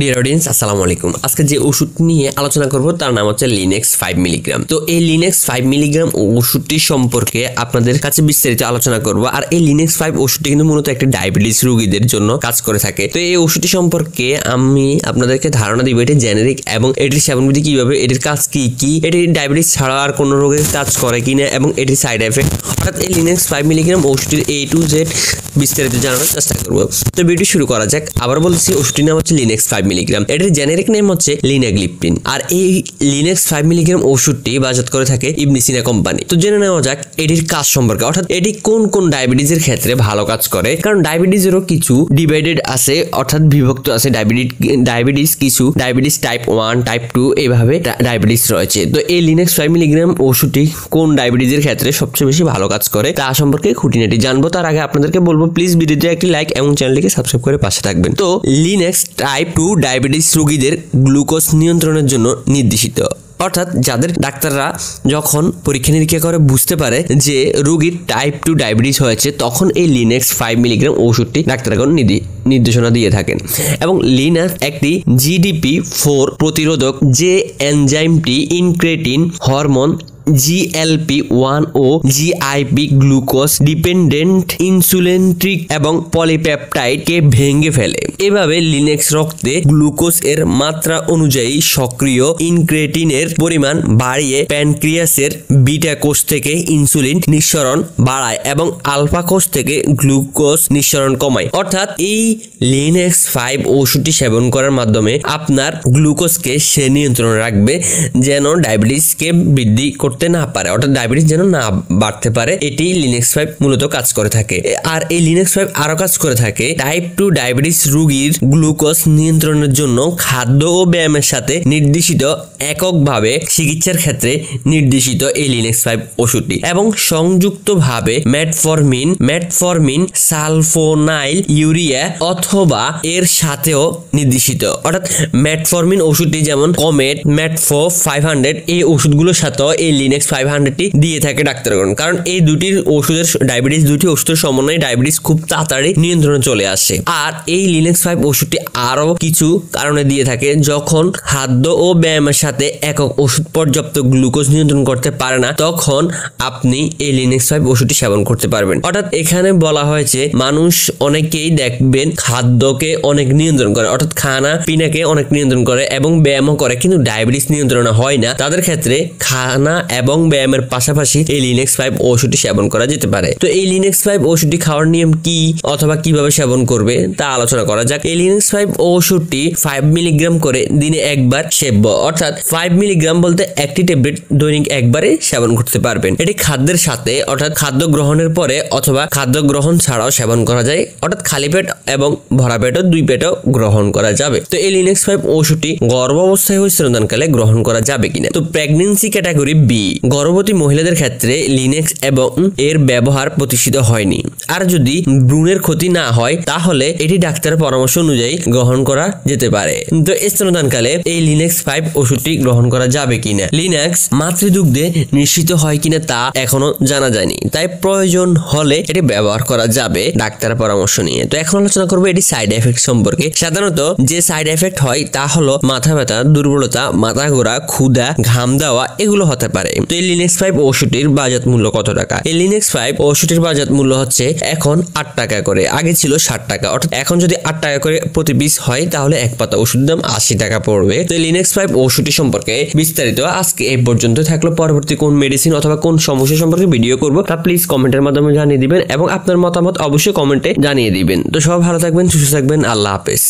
Dear audience আসসালামু আলাইকুম। আজকে যে ওষুধ নিয়ে আলোচনা করব, তার নাম হচ্ছে লিনেক্স ফাইভ মিলিগ্রাম তো এই লিনেক্স ফাইভ মিলিগ্রাম ওষুধটি সম্পর্কে আপনাদের কাছে বিস্তারিত আলোচনা করব, আর এই লিনেক্স ফাইভ ওষুধটি কিন্তু মূলত একটি ডায়াবেটিস রোগীদের জন্য কাজ করে থাকে। তো এই ওষুধটি সম্পর্কে আমি আপনাদেরকে ধারণা দিব, এটি জেনেরিক এবং এটির সেবনবিধি কীভাবে, এটির কাজ কি কি, এটি ডায়াবেটিস ছাড়া আর কোনো রোগের কাজ করে কিনা, এবং এটির সাইড এফেক্ট অর্থাৎ এই লিনেক্স ফাইভ মিলিগ্রাম ওষুধটির এ টু জেড বিস্তারিত জানানোর চেষ্টা করব। তো ভিডিও শুরু করা যাক। আবার বলছি, ওষুধটির নাম হচ্ছে লিনেক্স ফাইভ মিলিগ্রাম। এটির জেনেরিক নেম হচ্ছে লিনাগ্লিপটিন আর এই লিনেক্স ফাইভ মিলিগ্রাম ওষুধটি বাজাত করে থাকে ইবনিসিনা কোম্পানি তো জেনে নেওয়া যাক এটির কাজ সম্পর্কে। অর্থাৎ এটি কোন কোন ডায়াবেটিসের ক্ষেত্রে ভালো কাজ করে? কারণ ডায়াবেটিসেরও কিছু ডিভাইডেড আছে, অর্থাৎ বিভক্ত আছে ডায়াবেটিস ডায়াবেটিস কিছু diabetes type one type two এইভাবে ডায়াবেটিস রয়েছে। তো এই লিনেক্স ফাইভ মিলিগ্রাম ওষুধটি কোন ডায়াবেটিসের ক্ষেত্রে সবচেয়ে বেশি ভালো কাজ করে তা সম্পর্কে খুঁটিনাটি জানব। তার আগে আপনাদেরকে বলব প্লিজ ভিডিওতে একটি লাইক এবং চ্যানেলটিকে সাবস্ক্রাইব করে পাশে থাকবেন। তো লিনেক্স টাইপ টু ডায়াবেটিস রোগীদের গ্লুকোজ নিয়ন্ত্রণের জন্য নির্দেশিত। অর্থাৎ যাদের ডাক্তাররা যখন পরীক্ষা নিরীক্ষা করে বুঝতে পারে যে রোগীর টাইপ টু ডায়াবেটিস হয়েছে, তখন এই লিনেক্স ফাইভ মিলিগ্রাম ওষুধটি ডাক্তারগণ নির্দেশনা দিয়ে থাকেন। এবং লিনাস একটি জিডিপি ফোর প্রতিরোধক যে এনজাইমটি ইনক্রেটিন হরমোন জিএলপি ওয়ান ও জিআইপি গ্লুকোজ ডিপেন্ডেন্ট ইনসুলেন্ট্রিক এবং পলিপেপটাইডকে ভেঙে ফেলে। এভাবে লিনেক্স রক্তে গ্লুকোজ এর মাত্রা অনুযায়ী সক্রিয় ইনক্রেটিনের পরিমাণ বাড়িয়ে প্যানক্রিয়াসের বিটা কোষ থেকে ইনসুলিন নিঃসরণ বাড়ায় এবং আলফা কোষ থেকে গ্লুকোজ নিঃসরণ কমায়। অর্থাৎ এই লিনেক্স ফাইভ ওষুধটি সেবন করার মাধ্যমে আপনার গ্লুকোজকে সে নিয়ন্ত্রণ রাখবে, যেন ডায়াবেটিসকে বৃদ্ধি করতে না পারে, অর্থাৎ ডায়াবেটিস যেন না বাড়তে পারে, এটি লিনেক্স ফাইভ মূলত কাজ করে থাকে। আর এই লিনেক্স ফাইভ আরও কাজ করে থাকে টাইপ টু ডায়াবেটিস রোগীর গ্লুকোজ নিয়ন্ত্রণের জন্য খাদ্য ও ব্যায়ামের সাথে নির্দেশিত এককভাবে চিকিৎসার ক্ষেত্রে নির্দেশিত এই লিনেক্স ফাইভ ওষুধটি। এবং সংযুক্তভাবে ম্যাটফরমিন ম্যাটফরমিন সালফোনাইল ইউরিয়া অথবা এর সাথেও নির্দেশিত। অর্থাৎ ম্যাটফরমিন ওষুধটি যেমন কমেট ম্যাটফো ফাইভ হান্ড্রেড এই ওষুধগুলোর সাথেও এই লিনেক্স ফাইভ হান্ড্রেডটি দিয়ে থাকে ডাক্তারগণ। কারণ এই দুটির ওষুধের ডায়াবেটিস দুটি ওষুধের সমন্বয়ে ডায়াবেটিস খুব তাড়াতাড়ি নিয়ন্ত্রণে চলে আসে। আর এই লিনেক্স ফাইভ ওষুধটি আরও কিছু কারণে দিয়ে থাকে, যখন খাদ্য ও ব্যায়ামের সাথে একক ওষুধ পর্যাপ্ত গ্লুকোজ নিয়ন্ত্রণ করতে পারে না, তখন আপনি এই লিনেক্স ফাইভ ওষুধটি সেবন করতে পারবেন। অর্থাৎ এখানে বলা হয়েছে, মানুষ অনেকেই দেখবেন খাদ্যকে অনেক নিয়ন্ত্রণ করে, অর্থাৎ খানা পিনাকে অনেক নিয়ন্ত্রণ করে এবং ব্যায়ামও করে, কিন্তু ডায়াবেটিস নিয়ন্ত্রণ হয় না। তাদের ক্ষেত্রে খানা এবং ব্যায়ামের পাশাপাশি এই লিনেক্স ফাইভ ওষুধটি সেবন করা যেতে পারে। তো এই লিনেক্স ফাইভ ওষুধটি খাওয়ার নিয়ম কি অথবা কীভাবে সেবন করবে তা আলোচনা করা যাক। এই লিনেক্স ফাইভ ওষুধটি ফাইভ মিলিগ্রাম করে দিনে একবার সেব্য, অর্থাৎ ফাইভ মিলিগ্রাম বলতে একটি ট্যাবলেট দৈনিক একবারে সেবন করতে পারবেন। এটি খাদ্যের সাথে, অর্থাৎ খাদ্য গ্রহণের পরে অথবা খাদ্য গ্রহণ ছাড়াও সেবন করা যায়, অর্থাৎ খালি পেট এবং ভরা পেটও, দুই পেটও গ্রহণ করা যাবে। তো এই লিনেক্স ফাইভ ওষুধটি গর্ভ অবস্থায় হয়ে স্তনদানকালে গ্রহণ করা যাবে কিনা? তো প্রেগনেন্সি ক্যাটাগরি বি গর্ভবতী মহিলাদের ক্ষেত্রে লিনেক্স এবং এর ব্যবহার প্রতিষ্ঠিত হয়নি। আর যদি ভ্রূণের ক্ষতি না হয়, তাহলে এটি ডাক্তারের পরামর্শ অনুযায়ী গ্রহণ করা যেতে পারে। তো স্তনদানকালে এই লিনেক্স ফাইভ ওষুধটি গ্রহণ করা যাবে কিনা? লিনাক্স মাতৃদুগ্ধে নিশ্চিত হয় কিনা তা এখনও জানা যায়নি। তাই প্রয়োজন হলে এটি ব্যবহার করা যাবে ডাক্তারের পরামর্শ নিয়ে। তো এখন আলোচনা করব এটি সাইড এফেক্ট সম্পর্কে। সাধারণত যে সাইড এফেক্ট হয়, তা হলো মাথা ব্যথা, দুর্বলতা, মাথা ঘোরা, ক্ষুধা, ঘাম দেওয়া, এগুলো হতে পারে। এই লিনেক্স ফাইভ ওষুধটির বাজার মূল্য কত টাকা? এই লিনেক্স ফাইভ ওষুধটির বাজার মূল্য হচ্ছে এখন আট টাকা করে। আগে ছিল ষাট টাকা। অর্থাৎ এখন যদি আট টাকা করে প্রতি পিস হয়, তাহলে এক পাতা ওষুধ দাম আশি টাকা পড়বে। তো লিনেক্স ফাইভ ওষুধটি সম্পর্কে বিস্তারিত আজকে এই পর্যন্ত থাকল। পরবর্তী কোন মেডিসিন অথবা কোন সমস্যা সম্পর্কে ভিডিও করব, তা প্লিজ কমেন্টের মাধ্যমে জানিয়ে দিবেন এবং আপনার মতামত অবশ্যই কমেন্টে জানিয়ে দিবেন। তো সব ভালো থাকবেন, সুস্থ থাকবেন, আল্লাহ হাফেজ।